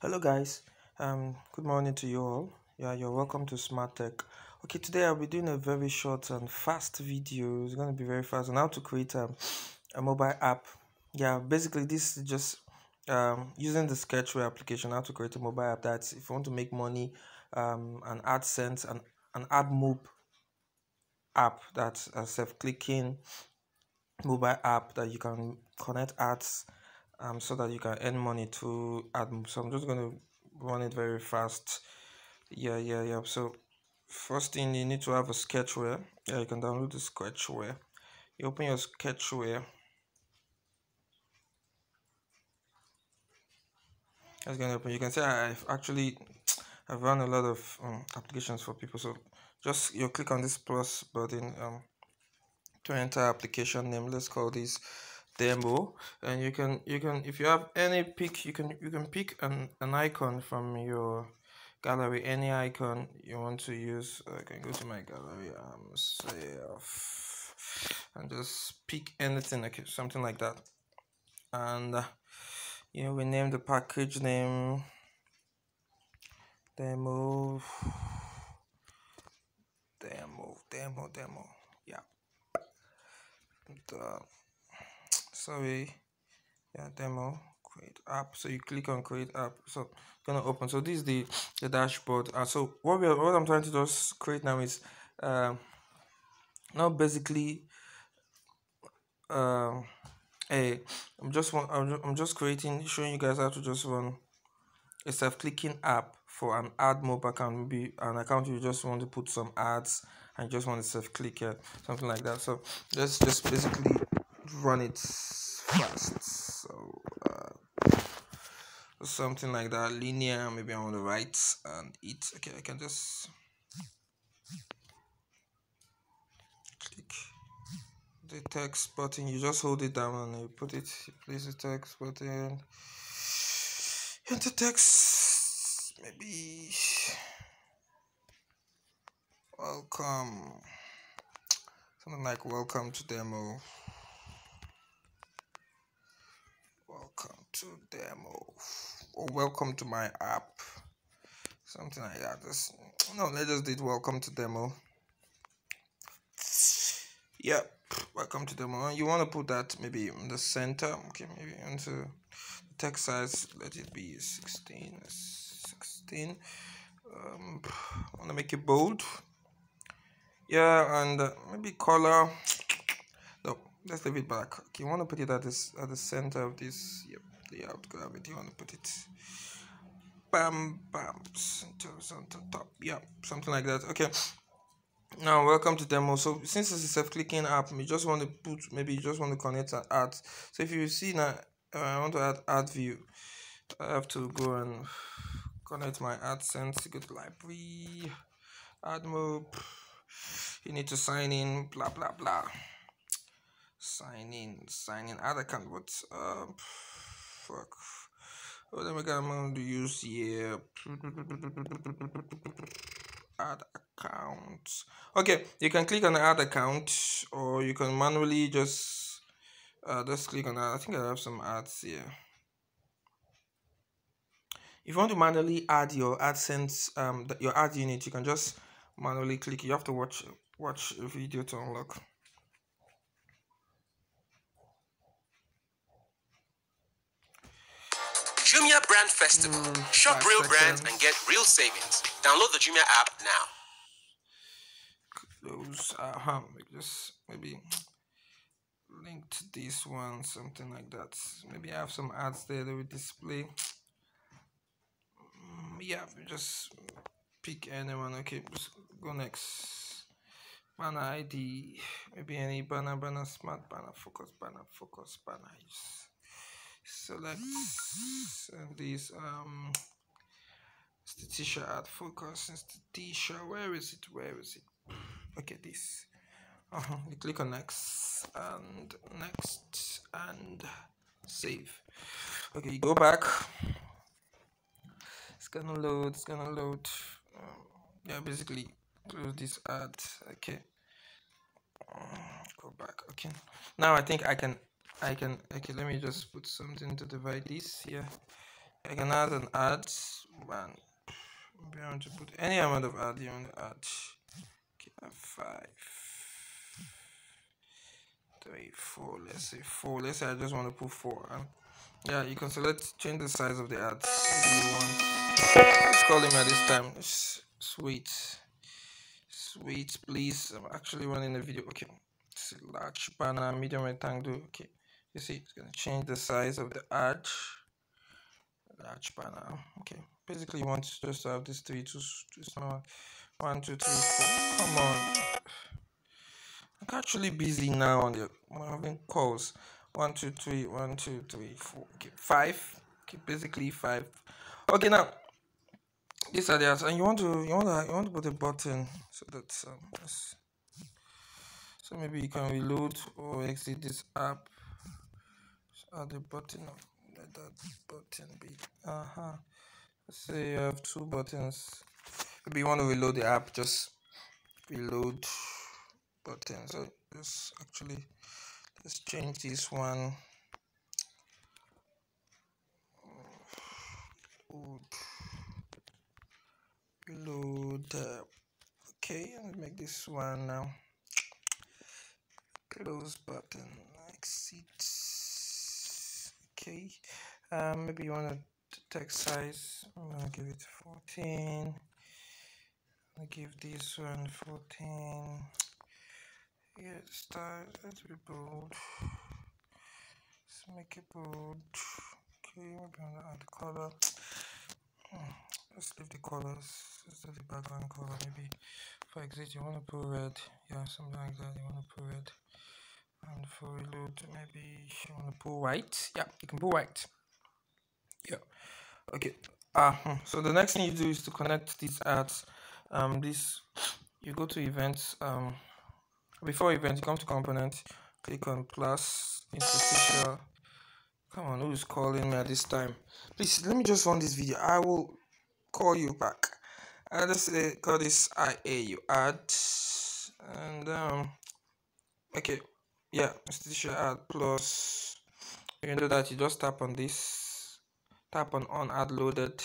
Hello guys, um, good morning to you all. Yeah, you're welcome to Smart Tech. Okay, today I'll be doing a very short and fast video. It's going to be very fast on how to create um, a mobile app. Yeah, basically this is just um, using the Sketchware application, how to create a mobile app that if you want to make money, um, an AdSense, an, an AdMob app that's a self-clicking mobile app that you can connect ads um, so that you can earn money to add so i'm just going to run it very fast. Yeah yeah yeah. So first thing you need to have a sketchware. Yeah you can download the sketchware. You open your sketchware. That's going to open. You can see i've actually i've run a lot of um, applications for people. So just you click on this plus button um, to enter application name. Let's call this demo and you can you can if you have any pick you can you can pick an, an icon from your gallery any icon you want to use. I can go to my gallery um save and just pick anything like something like that. And uh, you know we name the package name demo demo demo demo yeah. The sorry yeah demo create app. So you click on create app. So it's gonna open. So this is the the dashboard. Uh, so what we are, what i'm trying to just create now is um now basically um hey i'm just one I'm, just creating showing you guys how to just run a self-clicking app for an AdMob account. Maybe an account you just want to put some ads and just want to self-click it something like that. So let's just basically run it fast. So uh, something like that linear maybe on the right and it okay i can just click the text button. You just hold it down and you put it you place the text button. Enter text maybe welcome. Something like welcome to demo to demo. Or welcome to my app. Something like that. Just no let's just do welcome to demo. Yep welcome to demo. You want to put that maybe in the center? Okay maybe into the text size. Let it be 16 16 um want to make it bold? Yeah and uh, maybe color let's leave it back okay you want to put it at this at the center of this yep layout gravity want to put it bam bam center center top yeah something like that. Okay now welcome to demo. So since it's a self-clicking app you just want to put maybe you just want to connect an ad so if you see now uh, i want to add ad view. I have to go and connect my adsense go to library AdMob you need to sign in blah blah blah sign in sign in add account what uh fuck. What am I going to use here? Add account. Okay, you can click on add account or you can manually just uh, just click on that. I think I have some ads here. If you want to manually add your AdSense, um, your ad unit, you can just manually click. You have to watch watch a video to unlock. Jumia Brand Festival. Mm, Shop real brands and get real savings. Download the Jumia app now. Close. Uh huh. Just maybe link to this one, something like that. Maybe I have some ads there that will display. Mm, yeah, just pick anyone. Okay, just go next. Banner ID. Maybe any banner, banner, smart banner, focus, banner, focus, banner. Yes select these um it's t-shirt ad focus it's t-shirt where is it where is it? Okay this. Uh -huh. you click on next and next and save. Okay you go back. It's gonna load it's gonna load. Um, yeah basically close this ad. Okay. Go back okay. Now i think i can I can okay let me just put something to divide this here I can add an ad one. Maybe I want to put any amount of ad you want to add. Okay, five, three, four. Let's say four. Let's say I just want to put four. Yeah, you can select change the size of the ads. Let's call him at this time. Sweet, sweet. Please, I'm actually running a video. Okay, large banner, medium rectangle. Okay, you see, it's gonna change the size of the arch. Large banner okay. Basically you want to just have these three two two small one two three four. Come on. I'm actually busy now on the i'm having calls. One two three one two three four okay five. Okay basically five. Okay now these are the apps and you want to you want to you want to put a button so that um, so maybe you can reload or exit this app so the a button let that button be uh-huh. Say you have two buttons. Maybe you want to reload the app just reload button so let's actually let's change this one. Reload. Uh, okay let's make this one now. Close button exit okay um maybe you want to text size i'm gonna give it 14 i give this one 14 yeah start let's be bold. Let's make it bold. Okay maybe i'm gonna add color. Hmm, let's leave the colors let's do the background color. Maybe for exit you want to put red. Yeah something like that you want to put red and for reload maybe you want to pull white yeah you can pull white yeah okay. Uh so the next thing you do is to connect these ads. Um this you go to events um before event you come to component click on plus come on who is calling me at this time? Please let me just run this video. I will call you back. I just say call this ia you add and um okay yeah institution add plus you can do that. You just tap on this tap on on add loaded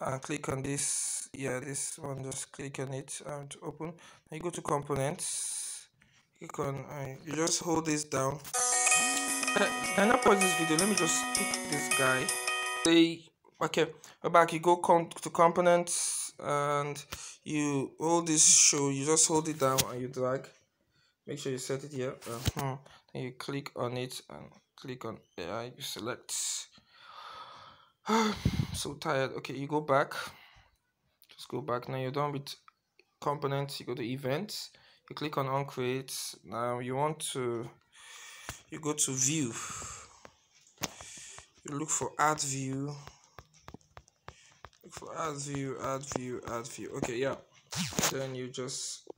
and click on this yeah this one just click on it and open. And you go to components click on uh, you just hold this down. Uh, can I pause this video? Let me just pick this guy. They okay we're back. You go com to components and you hold this show you just hold it down and you drag make sure you set it here. Uh -huh. then you click on it and click on AI you select. So tired. Okay you go back. Just go back. Now you're done with components. You go to events. You click on on create now you want to you go to view. You look for add view. Look for add view add view add view. Okay yeah. Then you just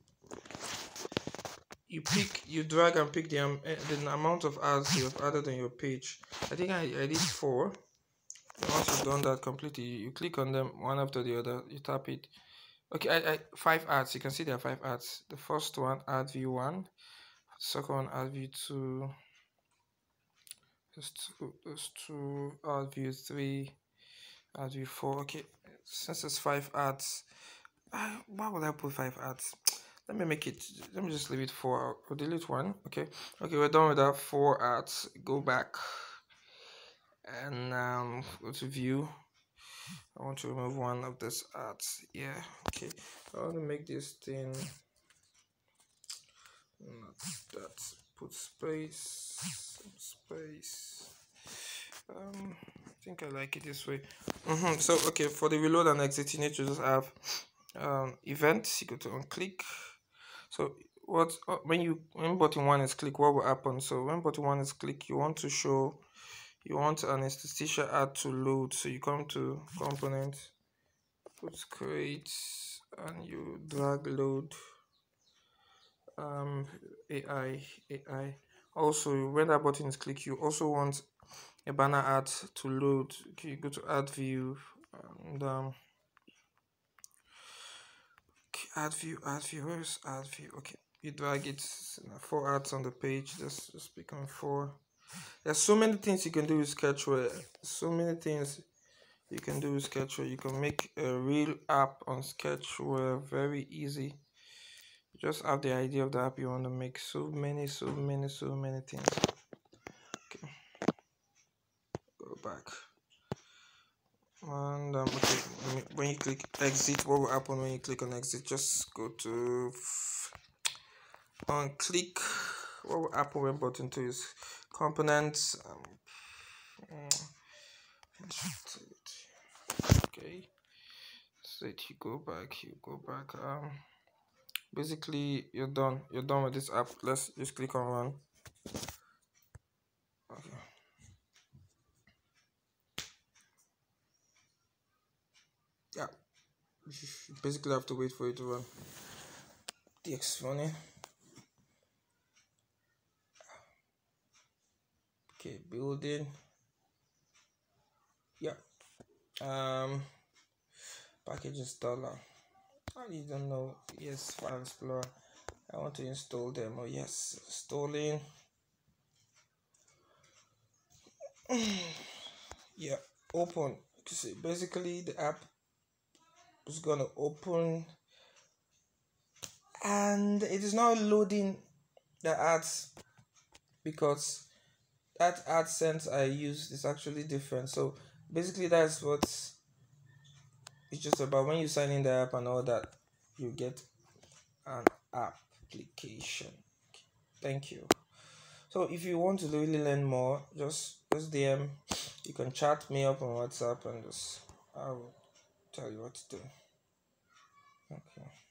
you pick you drag and pick the, um, the amount of ads you have added on your page. I think i, I did four. Once you've done that completely you, click on them one after the other. You tap it. Okay I, I five ads. You can see there are five ads. The first one ad view one. Second one ad view two. There's two there's two. Ad view three. Ad view four. Okay since it's five ads why would i put five ads let me make it let me just leave it for delete one okay? Okay we're done with that four ads go back and um go to view. I want to remove one of this ads yeah okay. I want to make this thing not that put space space. Um I think I like it this way. Mm -hmm. so okay for the reload and exit you need to just have um events you go to on click so what uh, when you when button one is click, what will happen? So when button one is click, you want to show you want an interstitial ad to load. So you come to component, put create, and you drag load um AI AI. Also, when that button is click, you also want a banner ad to load. Okay, you go to add view and um add view add view add view okay. You drag it uh, four ads on the page just just pick on four. There's so many things you can do with sketchware. So many things you can do with sketchware. You can make a real app on sketchware very easy. You just have the idea of the app you want to make. So many so many so many things. Okay. Go back and um, okay when you click exit what will happen when you click on exit? Just go to on click what will happen when button to is components um, okay so you go back you go back um basically you're done you're done with this app. Let's just click on run okay yeah. You basically have to wait for it to run. Dx funny okay building. Yeah. Um package installer. I don't know. Yes file explorer. I want to install them. Oh yes installing. Yeah open. You see basically the app is gonna open and it is now loading the ads because that AdSense I use is actually different. So basically that's what it's just about when you sign in the app and all that you get an application. Thank you. So if you want to really learn more, just just DM. You can chat me up on WhatsApp and just I will tell you what to do. Okay.